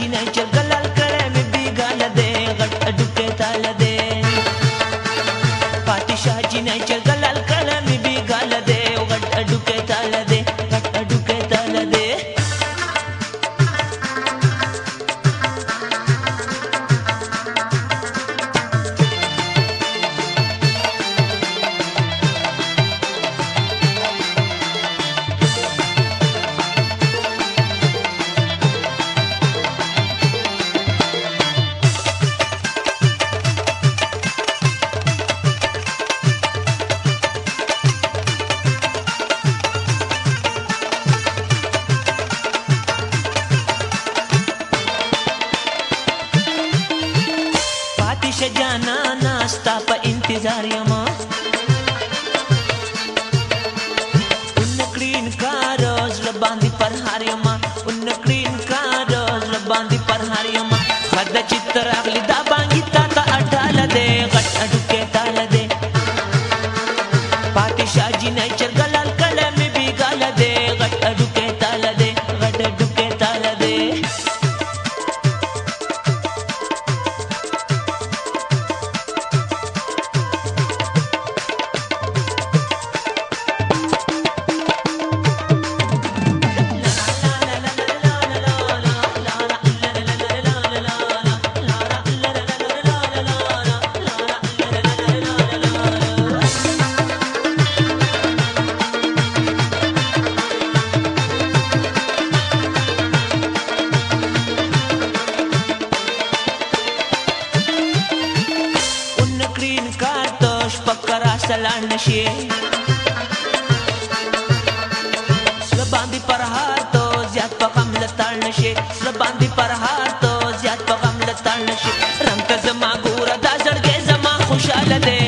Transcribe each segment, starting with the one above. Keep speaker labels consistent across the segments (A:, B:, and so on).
A: गल कर बि गालिशाह जी न गल कर شه جانانا ستا په انتظار یم اونکړي انکار زړه باندې پرهار یم اونکړي انکار زړه باندې پرهار یم خدای چې تر اغلی دا ځلانډ شي سر باندې پرهار ته زیات په غم لتاړ شي سر باندې پرهار ته زیات په غم لتاړ شي رنگ زما ګور دا زړګې زما خوشاله ده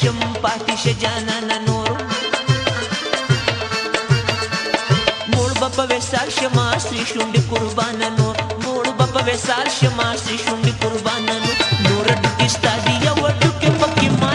A: نشم پاتې شه جانان نور موړ به په وسال شم اصلي شونډې قربان نور موړ به په وسال شم اصلي شونډې قربان نور نور دې ستادي یو ټکي پکې ما